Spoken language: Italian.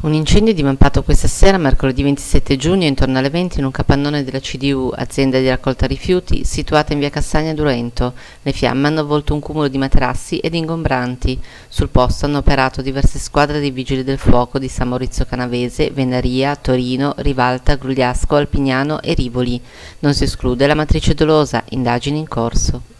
Un incendio è dimampato questa sera, mercoledì 27 giugno, intorno alle 20, in un capannone della CDU, azienda di raccolta rifiuti, situata in via Cassagna Durento. Le fiamme hanno avvolto un cumulo di materassi ed ingombranti. Sul posto hanno operato diverse squadre dei vigili del fuoco di San Maurizio Canavese, Venaria, Torino, Rivalta, Grugliasco, Alpignano e Rivoli. Non si esclude la matrice dolosa, indagini in corso.